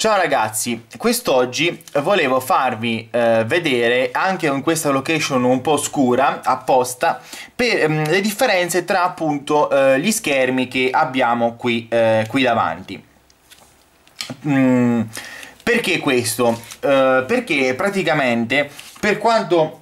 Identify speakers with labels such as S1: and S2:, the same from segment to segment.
S1: Ciao ragazzi, quest'oggi volevo farvi eh, vedere anche in questa location un po' scura apposta per ehm, le differenze tra appunto eh, gli schermi che abbiamo qui, eh, qui davanti. Mm, perché questo? Eh, perché praticamente per quanto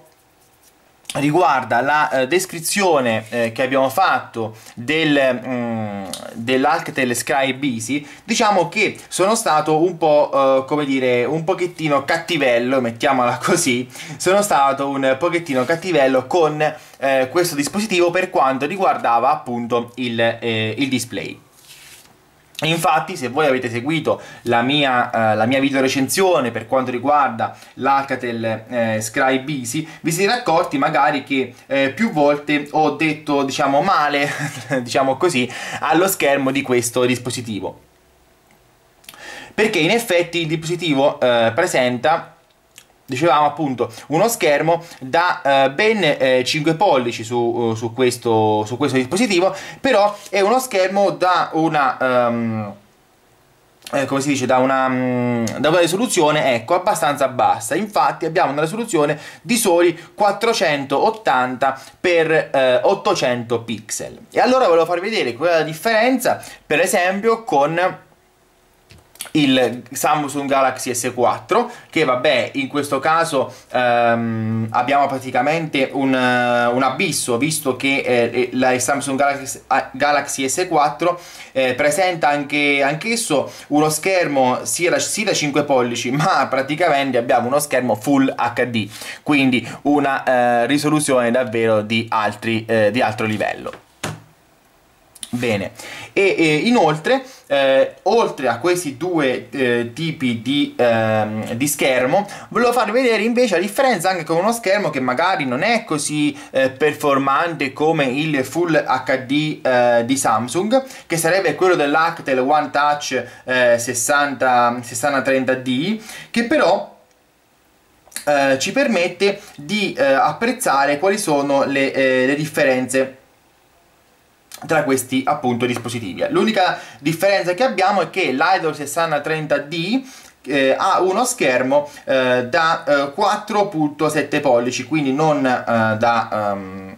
S1: riguarda la eh, descrizione eh, che abbiamo fatto del, mm, dell'Alcatel Scribe Easy diciamo che sono stato un po' eh, come dire un pochettino cattivello mettiamola così sono stato un pochettino cattivello con eh, questo dispositivo per quanto riguardava appunto il, eh, il display Infatti se voi avete seguito la mia, uh, la mia video recensione per quanto riguarda l'Alcatel eh, Scribe Easy vi siete accorti magari che eh, più volte ho detto diciamo male diciamo così allo schermo di questo dispositivo. Perché in effetti il dispositivo eh, presenta dicevamo appunto uno schermo da eh, ben eh, 5 pollici su, su, questo, su, questo, dispositivo però è uno schermo da una um, eh, come si dice da una, um, da una risoluzione ecco abbastanza bassa. Infatti abbiamo una risoluzione di soli 480 x 800 pixel. E allora volevo farvi vedere qual è la differenza per esempio con il Samsung Galaxy S4 che vabbè in questo caso ehm, abbiamo praticamente un, uh, un, abisso visto che eh, il Samsung Galaxy, Galaxy S4 eh, presenta anche anch'esso uno schermo sia da, sia da 5 pollici ma praticamente abbiamo uno schermo full HD quindi una eh, risoluzione davvero di, altri, eh, di altro livello Bene, e, e inoltre, eh, oltre a questi due eh, tipi di, ehm, di, schermo, volevo farvi vedere invece la differenza anche con uno schermo che magari non è così eh, performante come il Full HD eh, di Samsung, che sarebbe quello dell'Actel One Touch 60, 6030D, che però eh, ci permette di eh, apprezzare quali sono le, le differenze tra questi appunto dispositivi. L'unica differenza che abbiamo è che l'Idol 6030D eh, ha uno schermo eh, da eh, 4.7 pollici, quindi non eh, da... Um,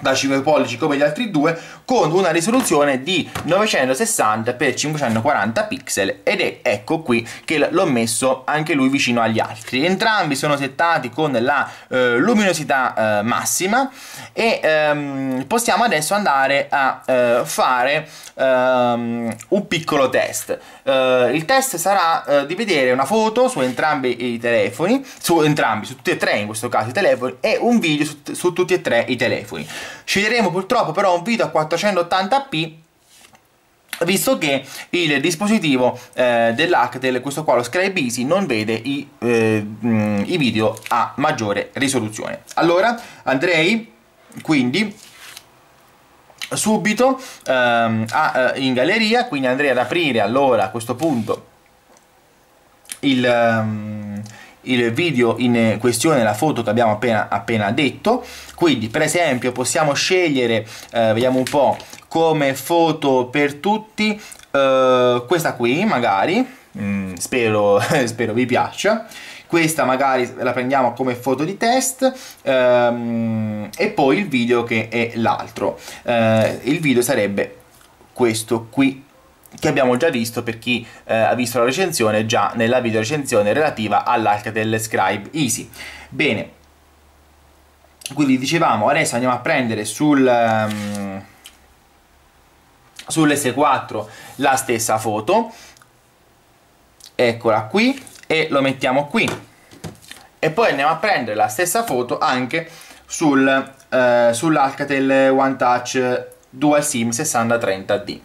S1: da 5 pollici come gli altri due con una risoluzione di 960 x 540 pixel. Ed è ecco qui che l'ho messo anche lui vicino agli altri. Entrambi sono settati con la eh, luminosità eh, massima. E ehm, possiamo adesso andare a eh, fare ehm, un piccolo test. Eh, il test sarà eh, di vedere una foto su entrambi i telefoni su entrambi, su tutti e tre in questo caso i telefoni e un video su, su tutti e tre i telefoni Sceglieremo purtroppo però un video a 480p visto che il dispositivo eh, dell'Actel, questo qua lo Scribe Easy, non vede i, eh, i video a maggiore risoluzione. Allora andrei quindi subito ehm, a, eh, in galleria, quindi andrei ad aprire allora a questo punto il... Um, il video in questione, la foto che abbiamo appena, appena detto. Quindi, per esempio, possiamo scegliere, eh, vediamo un po', come foto per tutti, eh, questa qui magari, mm, spero, spero vi piaccia. Questa magari la prendiamo come foto di test ehm, e poi il video che è l'altro. Eh, il video sarebbe questo qui che abbiamo già visto per chi eh, ha visto la recensione già nella video recensione relativa all'Alcatel Scribe Easy. Bene, quindi dicevamo adesso andiamo a prendere sul, um, sull'S4 la stessa foto, eccola qui e lo mettiamo qui e poi andiamo a prendere la stessa foto anche sul, uh, sull'Alcatel One Touch Dual SIM 6030D.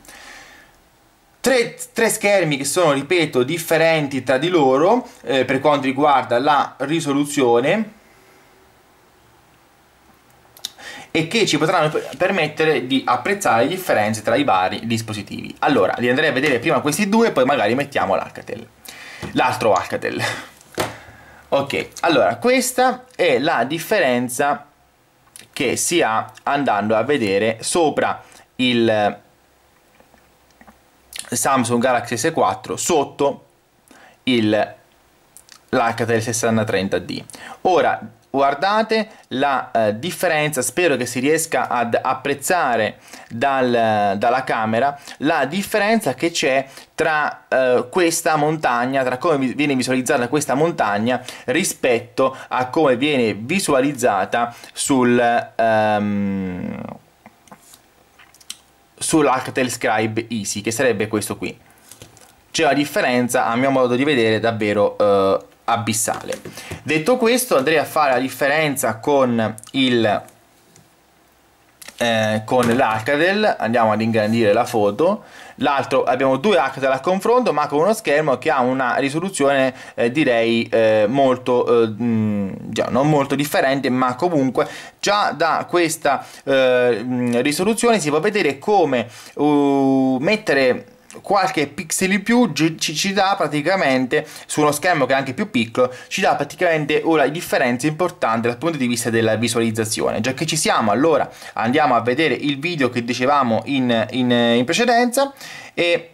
S1: Tre, tre, schermi che sono, ripeto, differenti tra di loro eh, per quanto riguarda la risoluzione e che ci potranno permettere di apprezzare le differenze tra i vari dispositivi. Allora, li andrei a vedere prima questi due, poi magari mettiamo l'Alcatel, l'altro Alcatel. Ok, allora questa è la differenza che si ha andando a vedere sopra il Samsung Galaxy S4 sotto l'Alcatel 6030D. Ora guardate la eh, differenza, spero che si riesca ad apprezzare dal, dalla camera la differenza che c'è tra eh, questa montagna, tra come viene visualizzata questa montagna rispetto a come viene visualizzata sul... Um, sull'Alcatel Scribe Easy, che sarebbe questo qui. C'è una differenza, a mio modo di vedere, davvero eh, abissale. Detto questo andrei a fare la differenza con il eh, con l'Alcatel, andiamo ad ingrandire la foto, l'altro abbiamo due Alcatel a confronto ma con uno schermo che ha una risoluzione eh, direi eh, molto, eh, mh, già, non molto differente ma comunque già da questa eh, risoluzione si può vedere come uh, mettere qualche pixel in più ci, ci, dà praticamente su uno schermo che è anche più piccolo ci dà praticamente una differenza importante dal punto di vista della visualizzazione. Già che ci siamo allora andiamo a vedere il video che dicevamo in, in, in precedenza e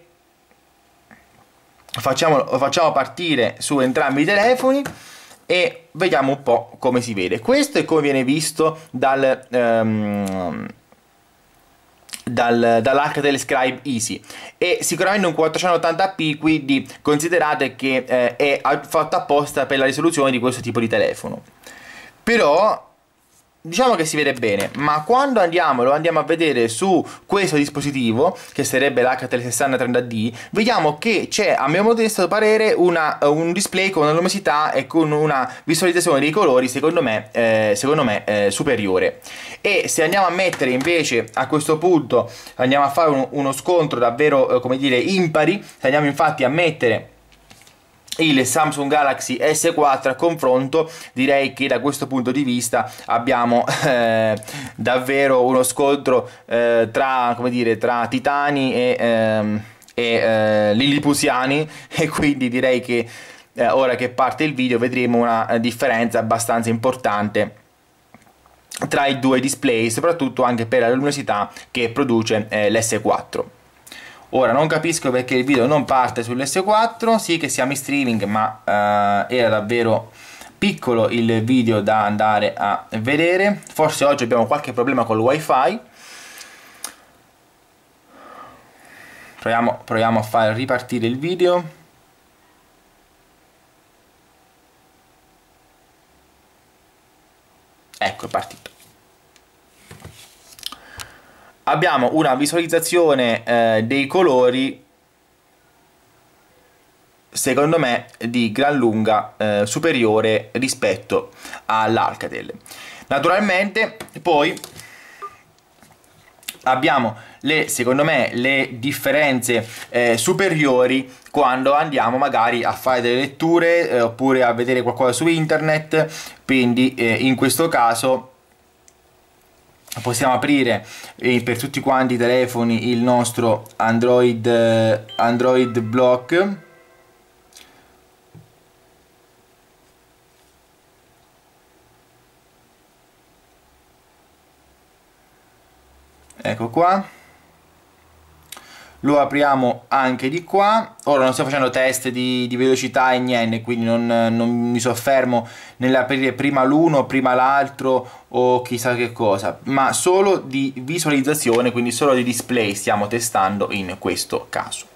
S1: facciamo, facciamo partire su entrambi i telefoni e vediamo un po' come si vede. Questo è come viene visto dal um, dal, dall'Alcatel Scribe Easy. E sicuramente un 480p quindi considerate che eh, è fatto apposta per la risoluzione di questo tipo di telefono. Però diciamo che si vede bene ma quando andiamo lo andiamo a vedere su questo dispositivo che sarebbe l'Htel 6030D vediamo che c'è a mio modesto parere una, un display con una luminosità e con una visualizzazione dei colori secondo me, eh, secondo me eh, superiore. E se andiamo a mettere invece a questo punto andiamo a fare un, uno scontro davvero eh, come dire impari se andiamo infatti a mettere il Samsung Galaxy S4 a confronto direi che da questo punto di vista abbiamo eh, davvero uno scontro eh, tra, dire, tra titani e, ehm, e eh, lillipusiani e quindi direi che eh, ora che parte il video vedremo una differenza abbastanza importante tra i due display soprattutto anche per la luminosità che produce eh, l'S4 Ora non capisco perché il video non parte sull'S4, sì che siamo in streaming ma eh, era davvero piccolo il video da andare a vedere, forse oggi abbiamo qualche problema con il wifi. Proviamo, proviamo a far ripartire il video. Ecco è partito abbiamo una visualizzazione eh, dei colori secondo me di gran lunga eh, superiore rispetto all'Alcatel. Naturalmente poi abbiamo le, secondo me le differenze eh, superiori quando andiamo magari a fare delle letture eh, oppure a vedere qualcosa su internet. Quindi eh, in questo caso possiamo aprire eh, per tutti quanti i telefoni il nostro Android, eh, Android Block. Ecco qua lo apriamo anche di qua. Ora non sto facendo test di, di velocità e niente quindi non, non mi soffermo nell'aprire prima l'uno prima l'altro o chissà che cosa ma solo di visualizzazione quindi solo di display stiamo testando in questo caso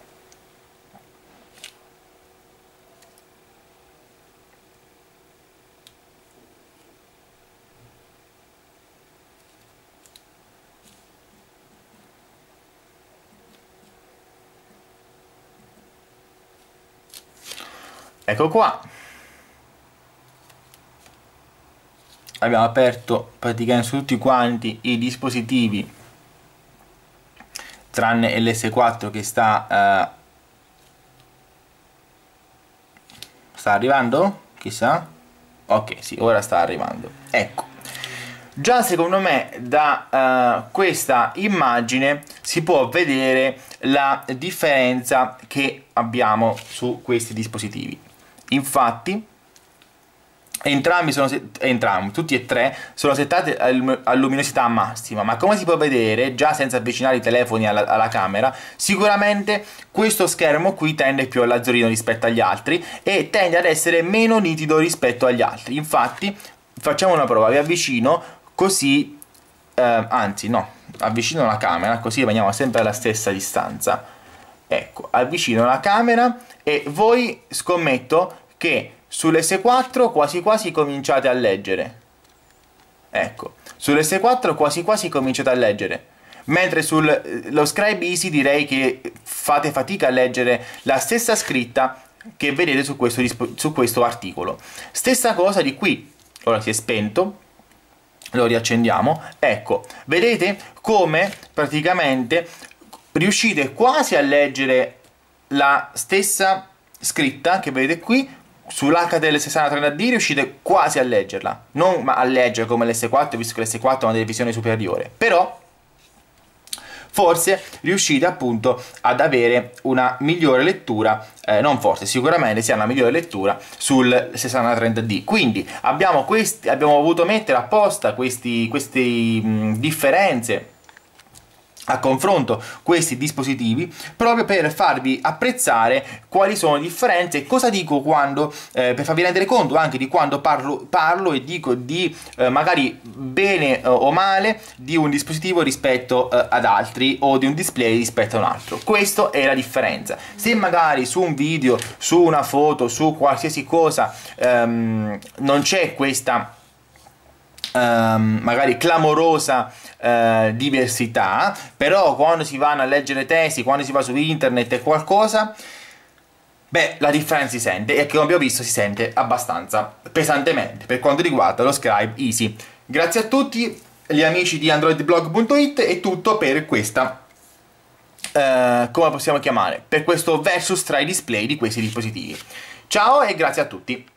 S1: ecco qua. Abbiamo aperto praticamente su tutti quanti i dispositivi tranne l'S4 che sta uh, sta arrivando? chissà. Ok sì ora sta arrivando. Ecco. Già secondo me da uh, questa immagine si può vedere la differenza che abbiamo su questi dispositivi Infatti, Entrambi sono entrambi, tutti e tre sono settati a luminosità massima, ma come si può vedere, già senza avvicinare i telefoni alla, alla, camera, sicuramente questo schermo qui tende più all'azzurrino rispetto agli altri e tende ad essere meno nitido rispetto agli altri. Infatti, facciamo una prova, vi avvicino così, eh, anzi no, avvicino la camera così rimaniamo sempre alla stessa distanza. Ecco, avvicino la camera e voi scommetto che Sull'S4 quasi quasi cominciate a leggere. Ecco, sull'S4 quasi quasi cominciate a leggere. Mentre sullo Scribe Easy direi che fate fatica a leggere la stessa scritta che vedete su questo, su questo articolo. Stessa cosa di qui. Ora si è spento, lo riaccendiamo. Ecco, vedete come praticamente riuscite quasi a leggere la stessa scritta che vedete qui sull'HDL 6030D riuscite quasi a leggerla, non a leggere come l'S4, visto che l'S4 ha una televisione superiore, però forse riuscite appunto ad avere una migliore lettura, eh, non forse, sicuramente si ha una migliore lettura sul 6030D. Quindi abbiamo, questi, abbiamo voluto mettere apposta queste differenze a confronto questi dispositivi proprio per farvi apprezzare quali sono le differenze. E cosa dico quando eh, per farvi rendere conto anche di quando parlo, parlo e dico di eh, magari bene eh, o male di un dispositivo rispetto eh, ad altri o di un display rispetto a un altro. Questa è la differenza. Se magari su un video su una foto su qualsiasi cosa ehm, non c'è questa ehm, magari clamorosa eh, diversità, però quando si vanno a leggere testi, quando si va su internet e qualcosa, beh, la differenza si sente e come abbiamo visto si sente abbastanza pesantemente per quanto riguarda lo Scribe Easy. Grazie a tutti gli amici di androidblog.it è tutto per questa Uh, come possiamo chiamare, per questo versus tra i display di questi dispositivi. Ciao e grazie a tutti!